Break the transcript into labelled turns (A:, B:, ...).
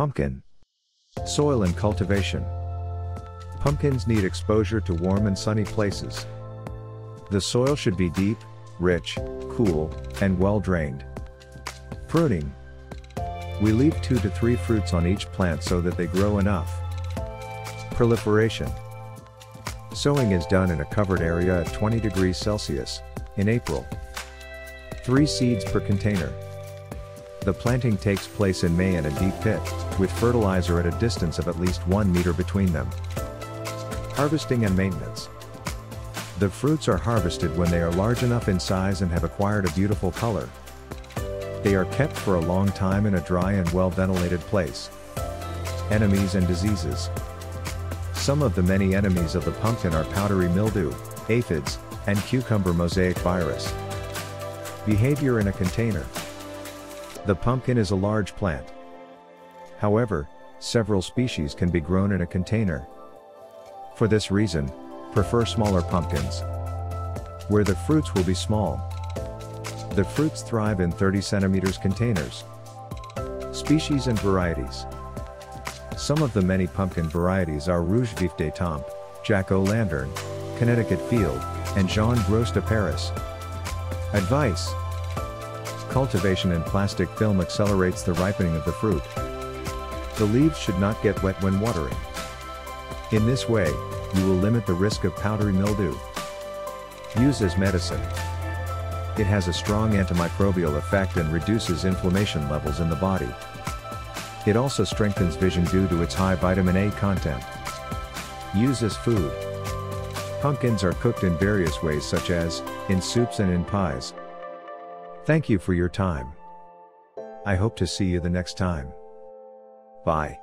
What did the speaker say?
A: Pumpkin. Soil and cultivation. Pumpkins need exposure to warm and sunny places. The soil should be deep, rich, cool, and well drained. Pruning. We leave 2 to 3 fruits on each plant so that they grow enough. Proliferation. Sowing is done in a covered area at 20 degrees Celsius, in April. 3 seeds per container. The planting takes place in May in a deep pit, with fertilizer at a distance of at least 1 meter between them. Harvesting and maintenance. The fruits are harvested when they are large enough in size and have acquired a beautiful color. They are kept for a long time in a dry and well ventilated place. Enemies and diseases. Some of the many enemies of the pumpkin are powdery mildew, aphids, and cucumber mosaic virus. Behavior in a container. The pumpkin is a large plant. However, several species can be grown in a container. For this reason, prefer smaller pumpkins. Where the fruits will be small. The fruits thrive in 30 centimeters containers. Species and varieties. Some of the many pumpkin varieties are Rouge Vif d'Etampes, Jack O' Lantern, Connecticut Field, and Jaune Gros de Paris. Advice Cultivation in plastic film accelerates the ripening of the fruit. The leaves should not get wet when watering. In this way, you will limit the risk of powdery mildew. Use as medicine. It has a strong antimicrobial effect and reduces inflammation levels in the body. It also strengthens vision due to its high vitamin A content. Use as food. Pumpkins are cooked in various ways such as, in soups and in pies. Thank you for your time. I hope to see you the next time. Bye.